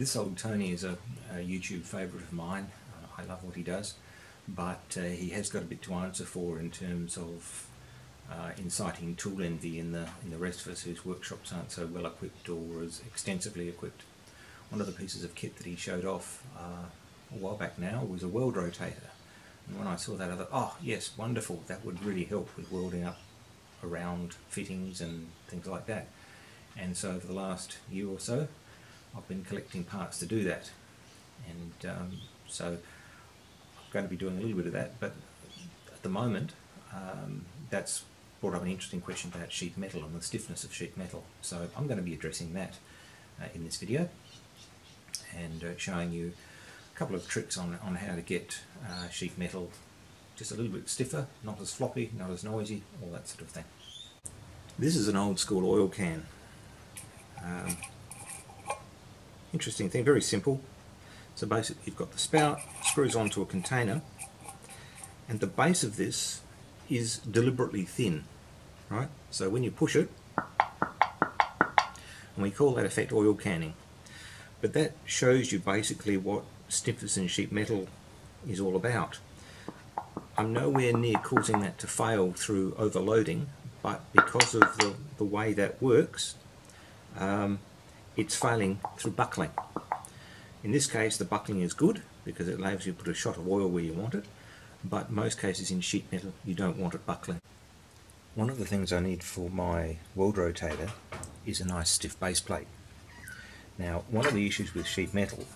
This old Tony is a, a YouTube favourite of mine. Uh, I love what he does, but uh, he has got a bit to answer for in terms of uh, inciting tool envy in the in the rest of us whose workshops aren't so well equipped or as extensively equipped. One of the pieces of kit that he showed off uh, a while back now was a weld rotator. And when I saw that, I thought, oh yes, wonderful. That would really help with welding up around fittings and things like that. And so over the last year or so, I've been collecting parts to do that. And um, so I'm going to be doing a little bit of that, but at the moment, um, that's brought up an interesting question about sheet metal and the stiffness of sheet metal. So I'm going to be addressing that uh, in this video and uh, showing you a couple of tricks on, on how to get uh, sheet metal just a little bit stiffer, not as floppy, not as noisy, all that sort of thing. This is an old school oil can. Um, interesting thing, very simple. So basically you've got the spout, screws onto a container, and the base of this is deliberately thin, right? So when you push it, and we call that effect oil canning. But that shows you basically what stiffness in sheet metal is all about. I'm nowhere near causing that to fail through overloading, but because of the, the way that works, um, it's failing through buckling. In this case the buckling is good because it allows you to put a shot of oil where you want it, but most cases in sheet metal you don't want it buckling. One of the things I need for my weld rotator is a nice stiff base plate. Now one of the issues with sheet metal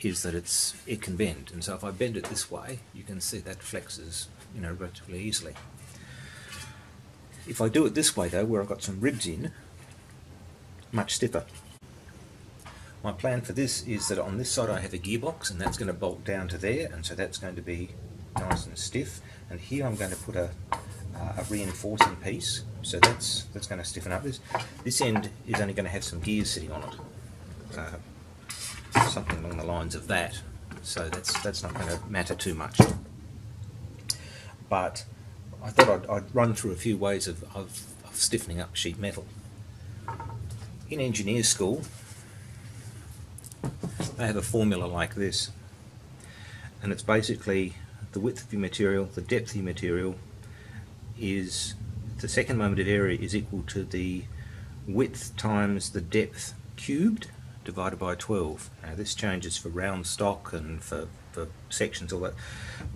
is that it's it can bend and so if I bend it this way you can see that flexes you know relatively easily. If I do it this way though where I've got some ribs in much stiffer. My plan for this is that on this side I have a gearbox and that's going to bolt down to there and so that's going to be nice and stiff and here I'm going to put a, uh, a reinforcing piece so that's that's going to stiffen up this. This end is only going to have some gears sitting on it. Uh, something along the lines of that so that's that's not going to matter too much. But I thought I'd, I'd run through a few ways of, of, of stiffening up sheet metal in engineer school, they have a formula like this, and it's basically the width of your material, the depth of your material is the second moment of area is equal to the width times the depth cubed divided by 12. Now this changes for round stock and for, for sections all that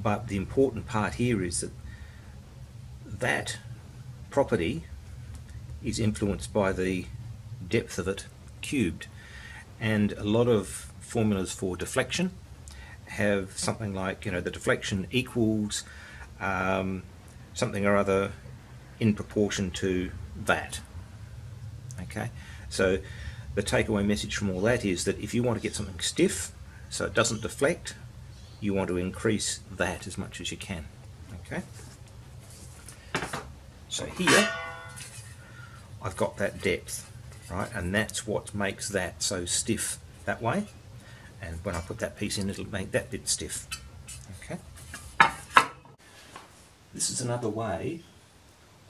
but the important part here is that that property is influenced by the depth of it cubed. And a lot of formulas for deflection have something like, you know, the deflection equals um, something or other in proportion to that. Okay, so the takeaway message from all that is that if you want to get something stiff so it doesn't deflect, you want to increase that as much as you can. Okay, so here I've got that depth right? And that's what makes that so stiff that way. And when I put that piece in it'll make that bit stiff. Okay. This is another way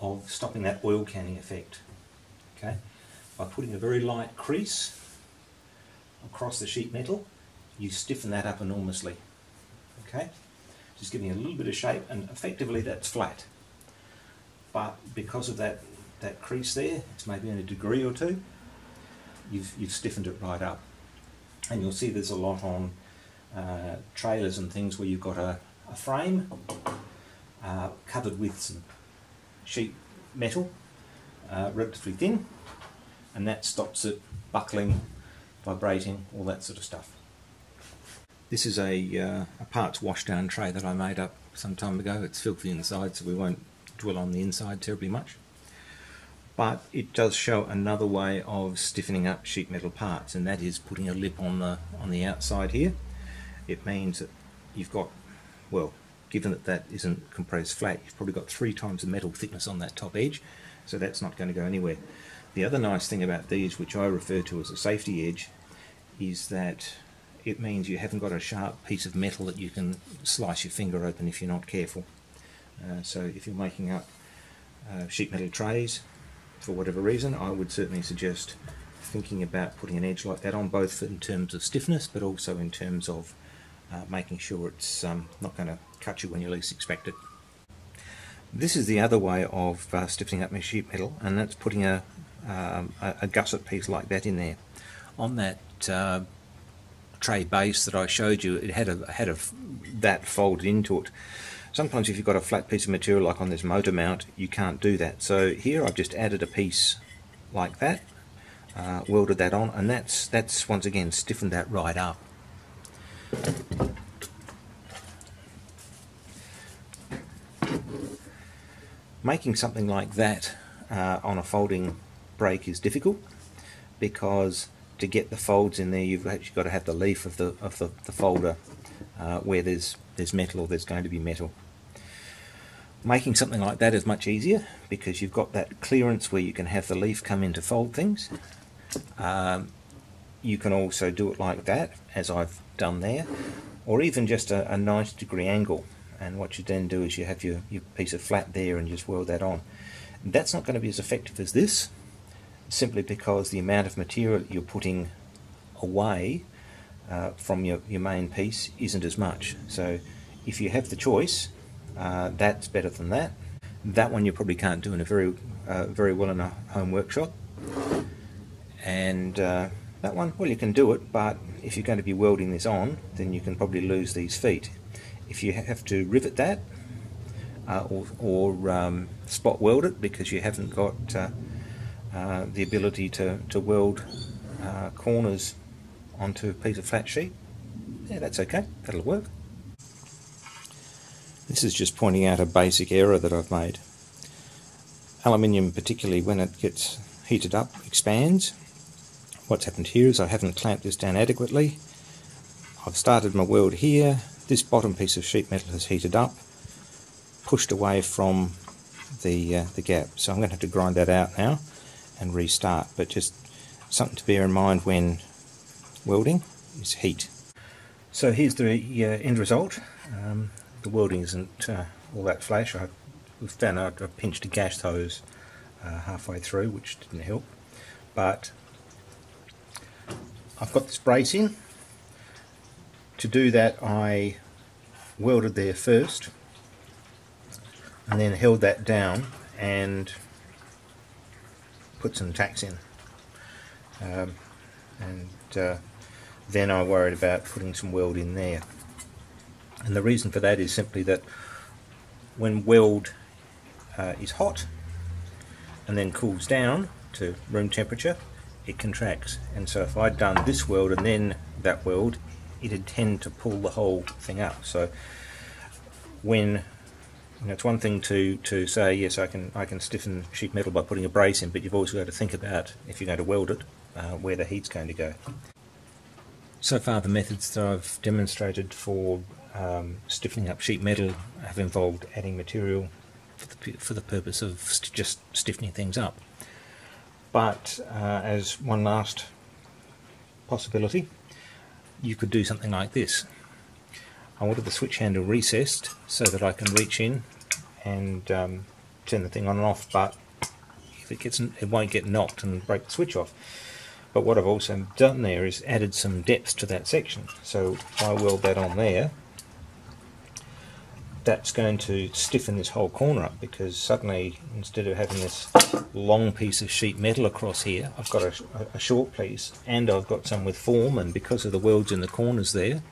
of stopping that oil canning effect. Okay. By putting a very light crease across the sheet metal you stiffen that up enormously. Okay. Just giving a little bit of shape and effectively that's flat. But because of that that crease there, it's maybe in a degree or two, you've, you've stiffened it right up. And you'll see there's a lot on uh, trailers and things where you've got a, a frame uh, covered with some sheet metal, uh, relatively thin, and that stops it buckling, vibrating, all that sort of stuff. This is a, uh, a parts washdown tray that I made up some time ago. It's filthy inside, so we won't dwell on the inside terribly much but it does show another way of stiffening up sheet metal parts and that is putting a lip on the on the outside here. It means that you've got well given that that isn't compressed flat you've probably got three times the metal thickness on that top edge so that's not going to go anywhere. The other nice thing about these which I refer to as a safety edge is that it means you haven't got a sharp piece of metal that you can slice your finger open if you're not careful. Uh, so if you're making up uh, sheet metal trays for whatever reason, I would certainly suggest thinking about putting an edge like that on, both in terms of stiffness, but also in terms of uh, making sure it's um, not going to cut you when you least expect it. This is the other way of uh, stiffening up my sheet metal, and that's putting a, um, a, a, gusset piece like that in there. On that uh, tray base that I showed you, it had a had a that folded into it. Sometimes if you've got a flat piece of material like on this motor mount, you can't do that. So here I've just added a piece like that, uh, welded that on, and that's that's once again stiffened that right up. Making something like that uh, on a folding brake is difficult because to get the folds in there you've actually got to have the leaf of the of the, the folder uh, where there's there's metal or there's going to be metal. Making something like that is much easier because you've got that clearance where you can have the leaf come in to fold things. Um, you can also do it like that as I've done there or even just a, a 90 degree angle and what you then do is you have your, your piece of flat there and just weld that on. That's not going to be as effective as this simply because the amount of material you're putting away uh, from your, your main piece isn't as much. So if you have the choice, uh, that's better than that. That one you probably can't do in a very uh, very well in a home workshop. And uh, that one, well you can do it, but if you're going to be welding this on, then you can probably lose these feet. If you have to rivet that, uh, or, or um, spot weld it because you haven't got uh, uh, the ability to, to weld corners onto a piece of flat sheet, yeah, that's okay, that'll work. This is just pointing out a basic error that I've made. Aluminium, particularly when it gets heated up, expands what's happened here is I haven't clamped this down adequately. I've started my weld here. This bottom piece of sheet metal has heated up, pushed away from the, uh, the gap. So I'm going to have to grind that out now and restart. But just something to bear in mind when welding is heat. So here's the uh, end result. Um, the welding isn't uh, all that flash. I found out I pinched a gas hose uh, halfway through, which didn't help. But I've got this brace in. To do that I welded there first and then held that down and put some tacks in. Um, and uh, then I worried about putting some weld in there. And the reason for that is simply that when weld uh, is hot and then cools down to room temperature, it contracts. And so if I'd done this weld and then that weld, it'd tend to pull the whole thing up. So when you know, it's one thing to, to say yes I can I can stiffen sheet metal by putting a brace in, but you've also got to think about if you're going to weld it, uh, where the heat's going to go. So far the methods that I've demonstrated for um, stiffening up sheet metal have involved adding material for the, for the purpose of st just stiffening things up. But uh, as one last possibility, you could do something like this. I wanted the switch handle recessed so that I can reach in and um, turn the thing on and off, but if it gets, it won't get knocked and break the switch off. But what I've also done there is added some depth to that section. So I weld that on there that's going to stiffen this whole corner up because suddenly instead of having this long piece of sheet metal across here I've got a, a, short piece and I've got some with form and because of the welds in the corners there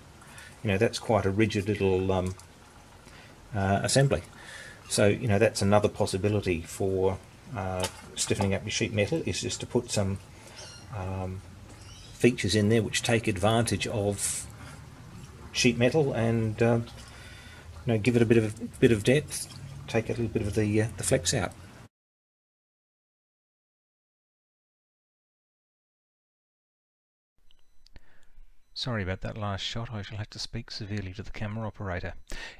you know that's quite a rigid little um, uh, assembly. So you know that's another possibility for uh, stiffening up your sheet metal is just to put some um, features in there which take advantage of sheet metal and uh, you know, give it a bit of bit of depth, take a little bit of the uh, the flex out. Sorry about that last shot, I shall have to speak severely to the camera operator.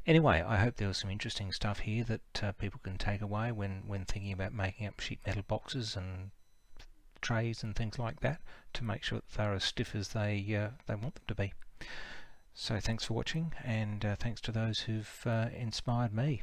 Anyway, I hope there was some interesting stuff here that uh, people can take away when, when thinking about making up sheet metal boxes and trays and things like that to make sure that they're as stiff as they, uh, they want them to be. So thanks for watching and uh, thanks to those who've uh, inspired me.